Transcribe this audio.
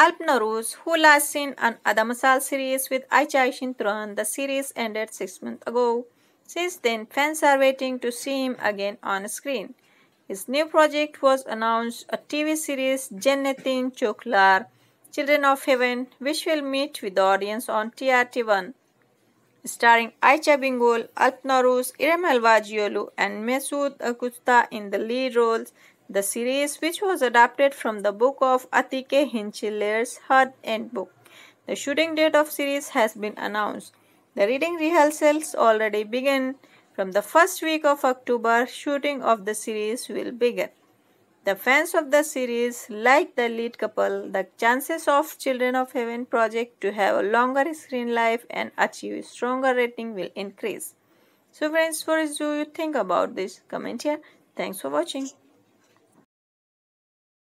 Alp Navruz, who last seen on Adamasal series with Ayça Ayşin Turan, the series ended six months ago. Since then, fans are waiting to see him again on screen. His new project was announced, a TV series Cennetin Çocukları, Children of Heaven, which will meet with the audience on TRT1. Starring Ayça Bingöl, Alp Navruz, İrem Helvacıoğlu, and Mesut Akusta in the lead roles, the series, which was adapted from the book of Atike Hinchiller's Hard End book. The shooting date of series has been announced. The reading rehearsals already began. From the first week of October, shooting of the series will begin. The fans of the series, like the lead couple, the chances of Children of Heaven project to have a longer screen life and achieve stronger rating will increase. So friends, what do you think about this? Comment here. Thanks for watching.